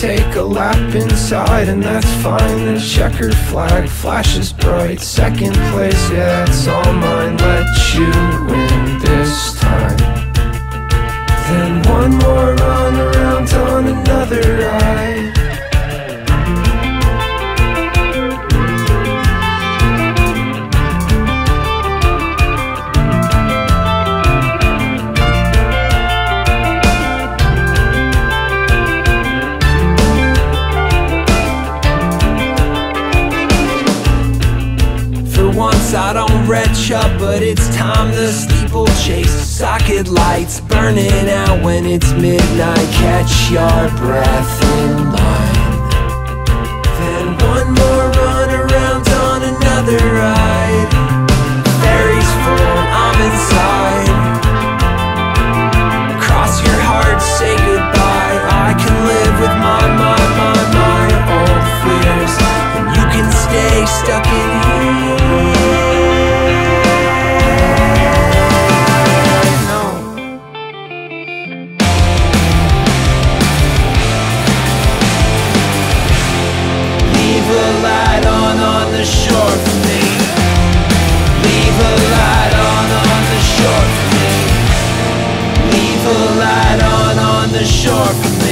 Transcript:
take a lap inside and that's fine. The checker flag flashes bright. Second place, yeah, it's all mine. shop, but it's time the steeplechase. Socket lights burning out when it's midnight. Catch your breath in line. Then one more. the shore for me. Leave a light on on the shore for me. Leave a light on on the shore for me.